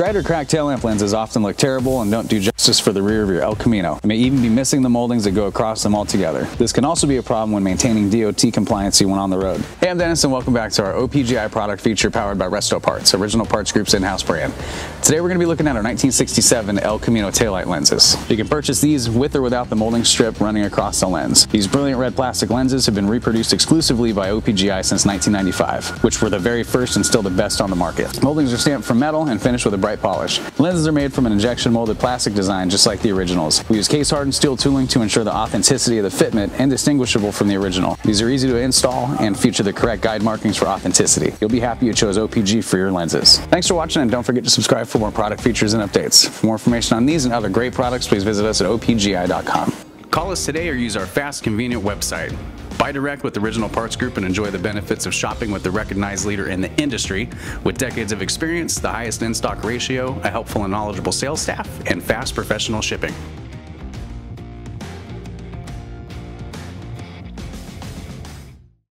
Dried or cracked tail lamp lenses often look terrible and don't do justice for the rear of your El Camino. You may even be missing the moldings that go across them altogether. This can also be a problem when maintaining DOT compliancy when on the road. I'm Dennis and welcome back to our OPGI product feature powered by Resto Parts, Original Parts Group's in-house brand. Today we're going to be looking at our 1967 El Camino taillight lenses. You can purchase these with or without the molding strip running across the lens. These brilliant red plastic lenses have been reproduced exclusively by OPGI since 1995, which were the very first and still the best on the market. Moldings are stamped from metal and finished with a bright polish. Lenses are made from an injection molded plastic design just like the originals. We use case hardened steel tooling to ensure the authenticity of the fitment and distinguishable from the original. These are easy to install and feature the correct guide markings for authenticity. You'll be happy you chose OPG for your lenses. Thanks for watching and don't forget to subscribe for more product features and updates. For more information on these and other great products, please visit us at opgi.com. Call us today or use our fast, convenient website. Buy direct with Original Parts Group and enjoy the benefits of shopping with the recognized leader in the industry with decades of experience, the highest in stock ratio, a helpful and knowledgeable sales staff, and fast professional shipping.